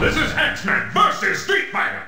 This is X-Men versus Street Fighter!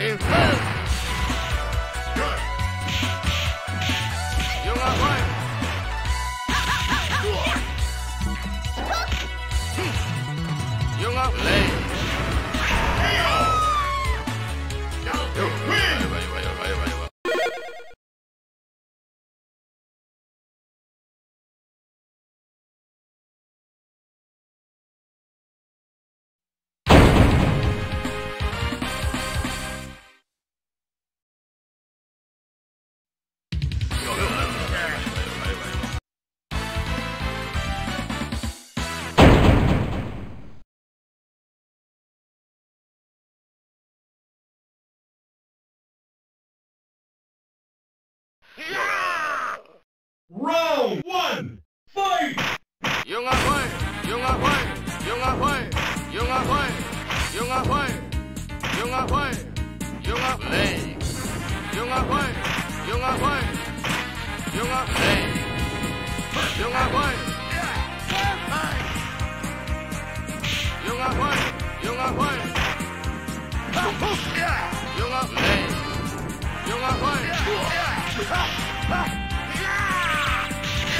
Infame! Round one, fight! Yung Ahoy! Yung Ahoy! Yung Ahoy! Yung Ahoy! Yung Ahoy! Yung Ahoy! Yung Ahoy! Yung Ahoy! Yung Ahoy! Yung Ahoy! Yung Ahoy! Yung Ahoy! Yung Ahoy! Yung Ahoy! Yung Ahoy!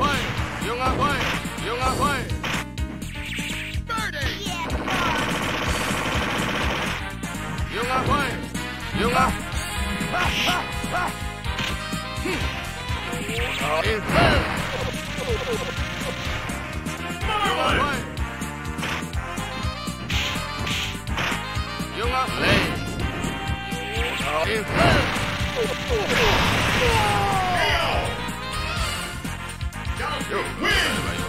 quay Vô Nga quay Vô Nga quay. Vô Nga quay Vô Nga Vô Nga quay. Vô Nga Yo. Win!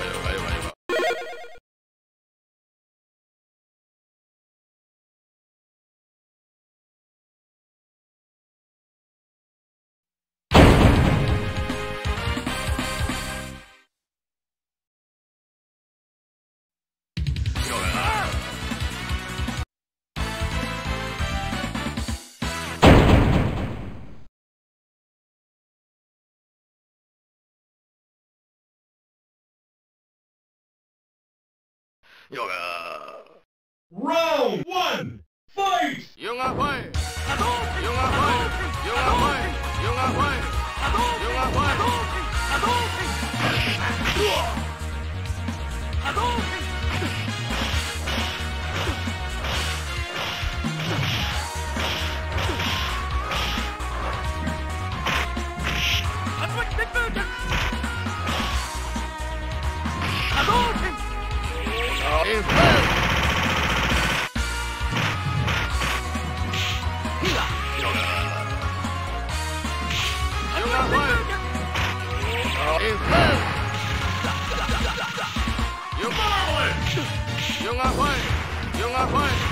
Yoga. Round one, fight! Yoga Fire! Yoga Fire! Yoga Fire! Yoga Fire! Yoga Fire! Yoga Fire! now is this. Is this. You're marvelous! You're not fine! You're not fine!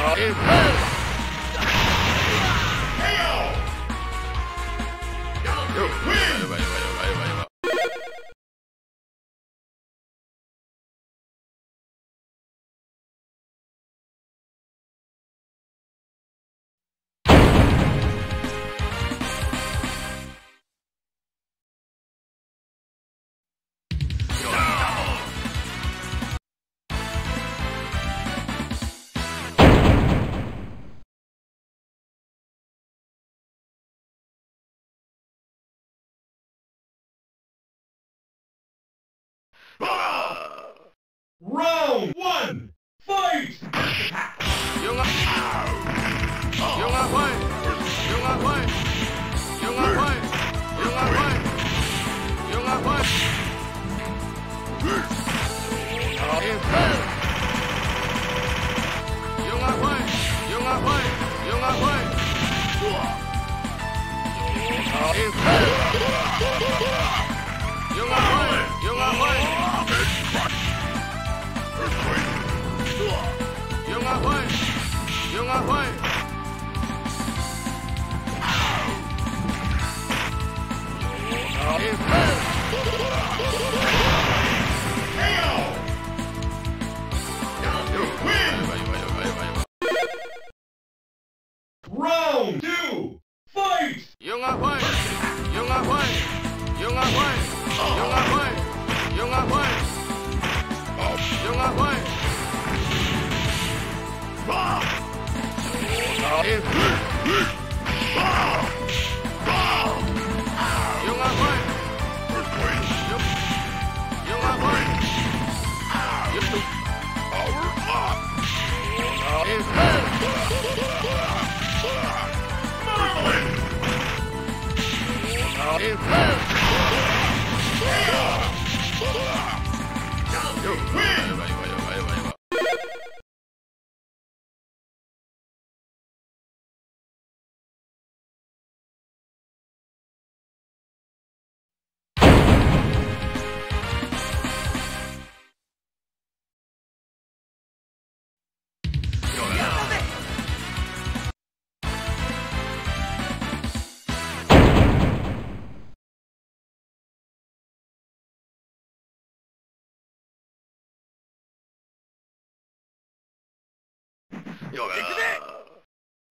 Impress! KO! Win! Round one, fight! 用啊！用啊！快！用啊！快！Improve! You win!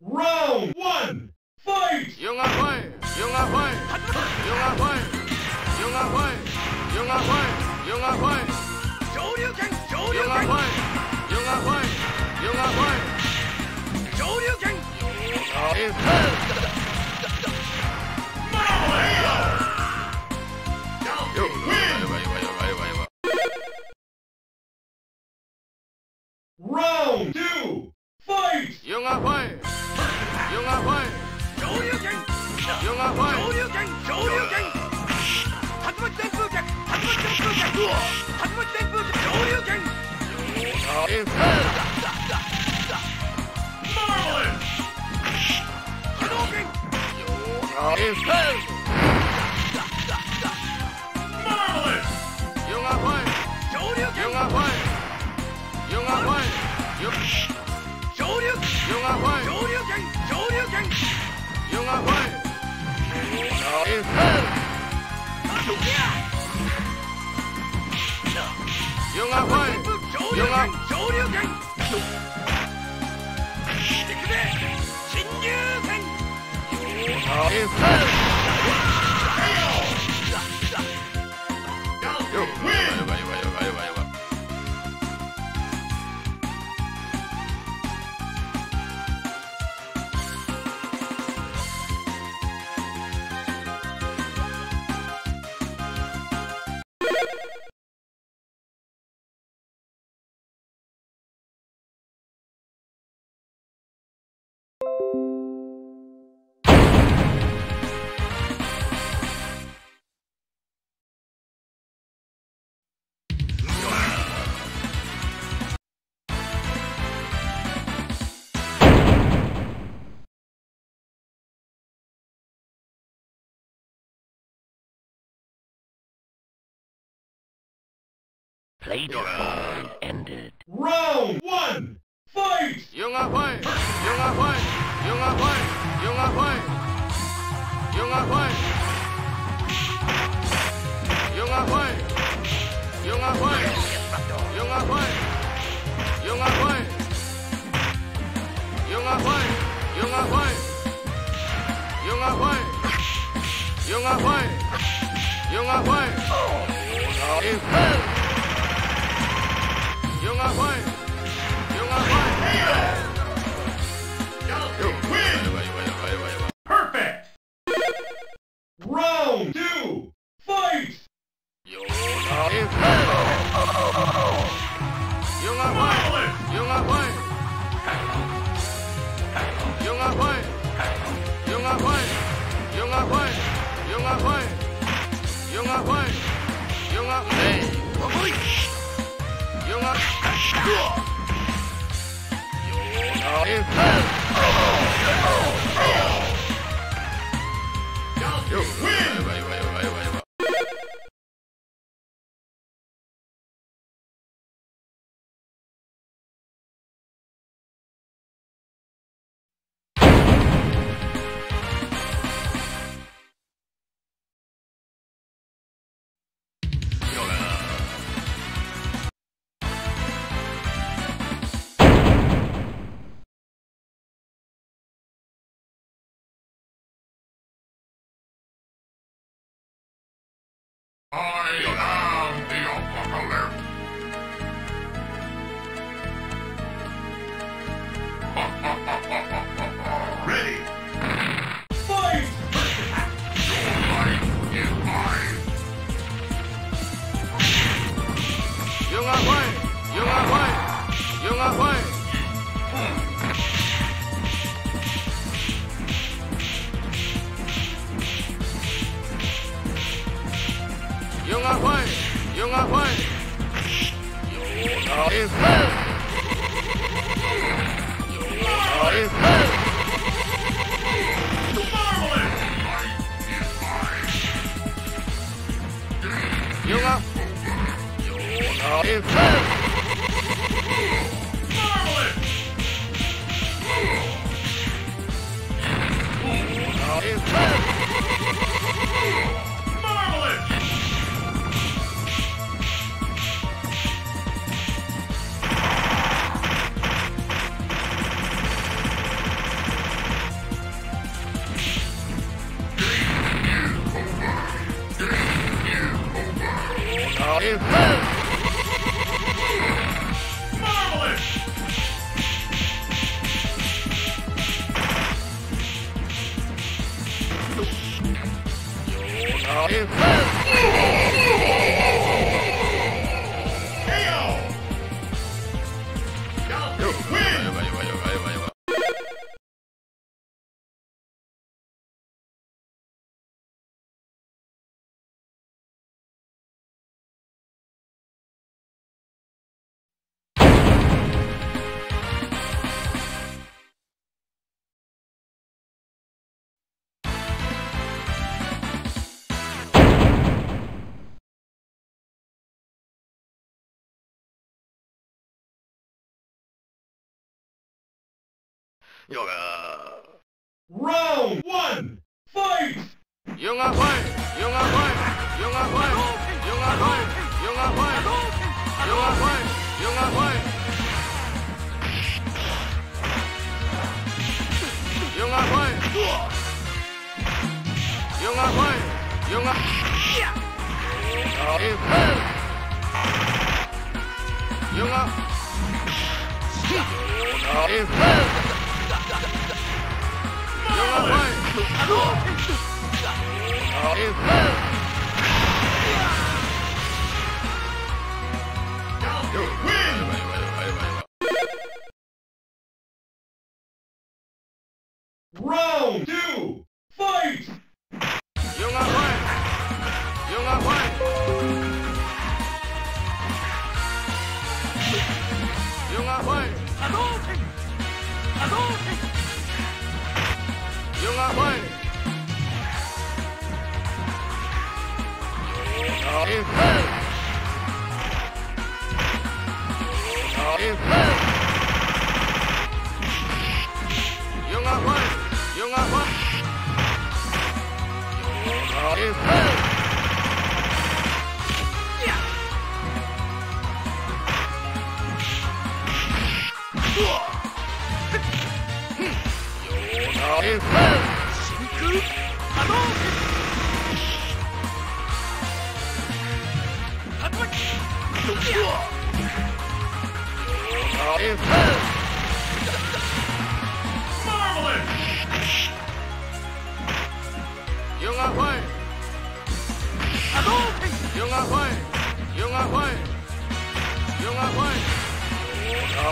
Round one, fight! Yung ahoy! Yung ahoy! Yung ahoy! Yung ahoy! Yung ahoy! Yung ahoy! Shoryuken! Shoryuken! Yung ahoy! Yung ahoy! Yung ahoy! Shoryuken! Round two! がファイヨガファイ恐竜剣ヨガファイ恐竜剣恐竜剣竜巻電風剣竜巻電風剣竜巻電風剣恐竜剣インフェルマーベル波動剣インフェルマーベルヨガファイ恐竜剣ヨガファイヨガフヨガファイ上流来上流竜 playground ended. Round one, fight! Junge Hoi! Junge Hoi! Junge Hoi! Junge Hoi! Junge Hoi! Junge Hoi! Junge Hoi! Junge Hoi! Junge Hoi! Junge Hoi! Junge Hoi! Junge Hoi! Junge Hoi! Junge Hoi! Junge Hoi! Junge Hoi! 应该快应该快 Hey! Yoga. Round one, fight! Yoga Fire! Yoga Fire! Yoga Fire! Yoga Fire! Yoga Fire! Yoga Fire! Yoga Fire! Yoga Fire! Yoga Fire! Yoga Fire! Impel! Yoga! Impel! You're Hey!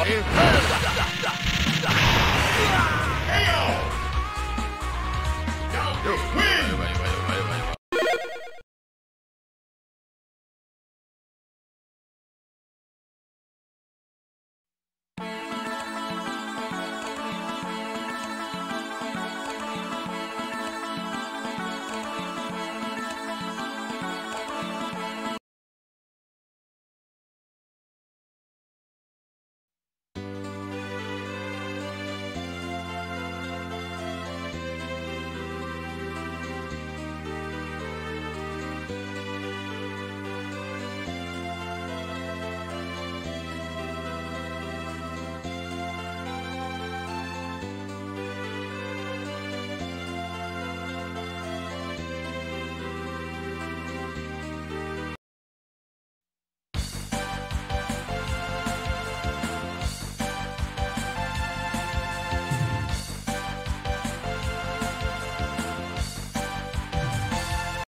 Inferno!